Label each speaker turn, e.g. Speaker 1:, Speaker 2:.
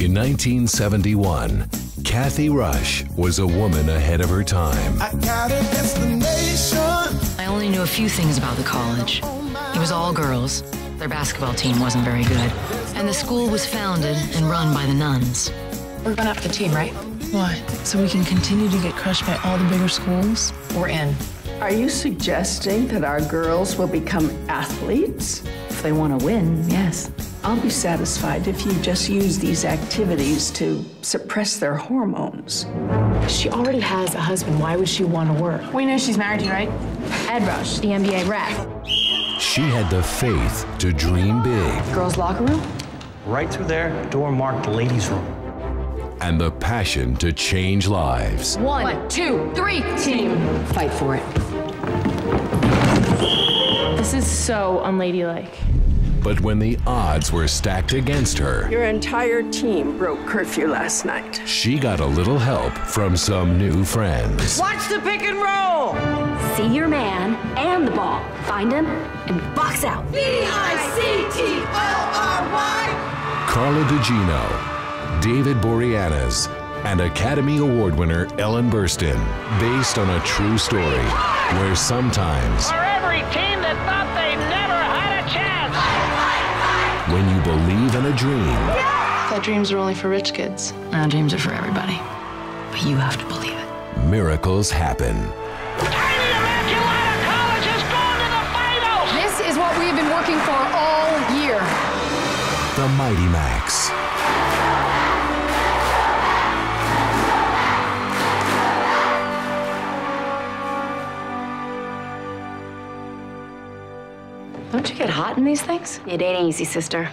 Speaker 1: In 1971, Cathy Rush was a woman ahead of her time.
Speaker 2: I got a destination.
Speaker 3: I only knew a few things about the college. It was all girls. Their basketball team wasn't very good. And the school was founded and run by the nuns.
Speaker 4: We're going up the team, right?
Speaker 5: Why? So we can continue to get crushed by all the bigger schools?
Speaker 4: We're in.
Speaker 6: Are you suggesting that our girls will become athletes?
Speaker 4: If they want to win, yes.
Speaker 6: I'll be satisfied if you just use these activities to suppress their hormones.
Speaker 4: She already has a husband. Why would she want to work?
Speaker 5: We know she's married you, right?
Speaker 7: Ed Rush, the NBA rep.
Speaker 1: She had the faith to dream big
Speaker 4: Girls' locker room?
Speaker 8: Right through there, door marked ladies' room.
Speaker 1: and the passion to change lives.
Speaker 7: One, two, three, team.
Speaker 4: Fight for it.
Speaker 5: This is so unladylike.
Speaker 1: But when the odds were stacked against her,
Speaker 6: Your entire team broke curfew last night.
Speaker 1: she got a little help from some new friends.
Speaker 6: Watch the pick and roll!
Speaker 7: See your man and the ball. Find him and box out.
Speaker 1: Carla Gugino, David Boreanaz, and Academy Award winner Ellen Burstyn, based on a true story where sometimes
Speaker 9: for every team that thought they never had a chance.
Speaker 1: when you believe in a dream,
Speaker 5: that dreams are only for rich kids.
Speaker 3: Now, dreams are for everybody. But you have to believe it.
Speaker 1: miracles happen.
Speaker 9: Tiny Immaculata College has gone to the finals.
Speaker 7: This is what we've been working for all year.
Speaker 1: The Mighty Macs.
Speaker 4: Don't you get hot in these things?
Speaker 7: It ain't easy, sister.